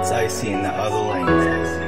lights I see in the other languages.